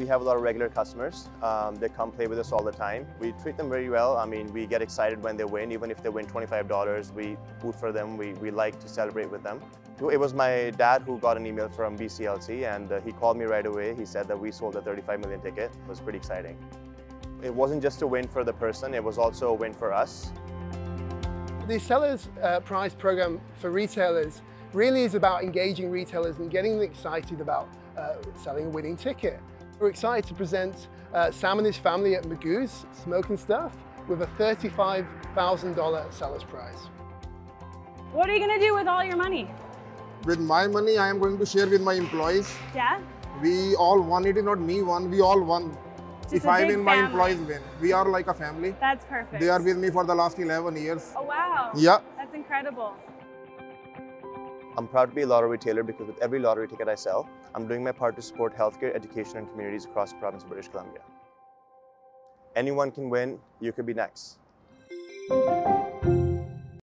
We have a lot of regular customers. Um, they come play with us all the time. We treat them very well. I mean, we get excited when they win. Even if they win $25, we root for them. We, we like to celebrate with them. It was my dad who got an email from BCLC and uh, he called me right away. He said that we sold a 35 million ticket. It was pretty exciting. It wasn't just a win for the person, it was also a win for us. The Sellers uh, Prize program for retailers really is about engaging retailers and getting them excited about uh, selling a winning ticket. We're excited to present uh, Sam and his family at Magoo's Smoking Stuff with a $35,000 Sellers Prize. What are you going to do with all your money? With my money, I am going to share with my employees. Yeah? We all won. It is not me won. We all won. Just if I big win, my employees win. We are like a family. That's perfect. They are with me for the last 11 years. Oh, wow. Yeah. That's incredible. I'm proud to be a lottery retailer because with every lottery ticket I sell, I'm doing my part to support healthcare, education, and communities across the province of British Columbia. Anyone can win, you could be next.